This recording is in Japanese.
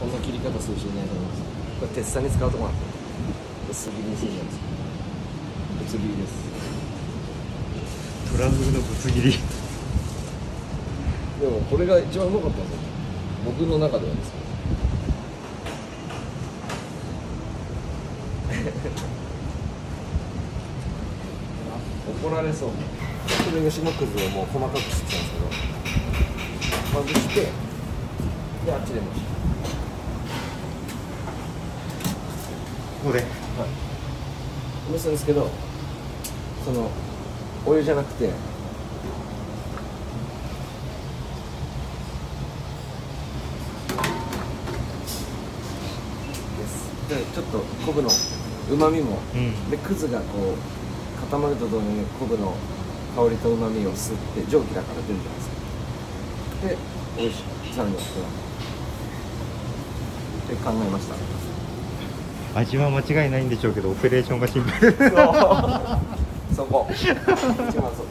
こんな切り方する人いないと思いますこれ鉄砂に使うとこなんです薄切りにするじゃないです。かぶつ切りですトラフグのぶつ切り。でもこれが一番うまかったんですよ。僕の中ではです怒られそう。これ吉野くずをもう細かくしてたんですけど。まずしてであっちでも。しこれはい。蒸すんですけどそのお湯じゃなくてです。でちょっと昆布のうまみも、うん。でくずがこう固まると同時に昆布の香りとうまみを吸って蒸気だから出るじゃないですか。で美味しい。さらに大きくなるって考えました味は間違いないんでしょうけどオペレーションが心配。そこ。一番そこ。